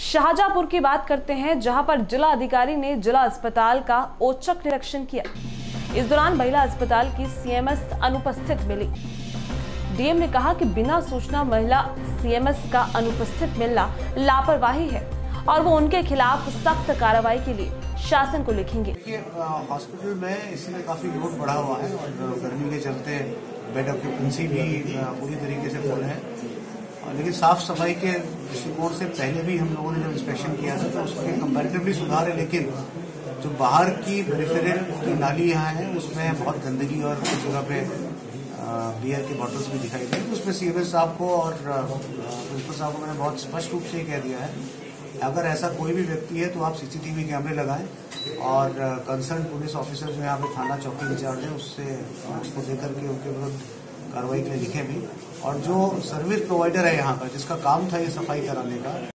शाहजहांपुर की बात करते हैं, जहाँ पर जिला अधिकारी ने जिला अस्पताल का औचक निरीक्षण किया। इस दौरान महिला अस्पताल की सीएमएस अनुपस्थित मिली। डीएम ने कहा कि बिना सूचना महिला सीएमएस का अनुपस्थित मिलना लापरवाही है और वो उनके खिलाफ सख्त कार्रवाई के लिए शासन को लिखेंगे। हॉस्पिटल में इस समय काफ़ी लोड बढ़ा हुआ है गर्मी के चलते बेड ऑक्यूपेंसी भी पूरी तरीके से फुल है। लेकिन साफ़ सफ़ाई के दृष्टिकोण से पहले भी हम लोगों ने जब इंस्पेक्शन किया था तो उसके कंपैरेटिवली सुधार है, लेकिन जो बाहर की पेरिफेरल की नाली यहाँ है, उसमें बहुत गंदगी और कुछ जगह पे बियर के बॉटल्स भी दिखाई दी तो उसमें सीएमएस साहब को और प्रिंसिपल साहब को मैंने बहुत स्पष्ट रूप से कह दिया है, अगर ऐसा कोई भी व्यक्ति है तो आप सीसीटीवी कैमरे लगाएँ और कंसर्न पुलिस ऑफिसर जो यहाँ पे थाना चौकी इंचार्ज है, उससे उसको देकर के उनके विरुद्ध कार्रवाई के लिए लिखें भी। और जो सर्विस प्रोवाइडर है यहाँ का जिसका काम था ये सफ़ाई कराने का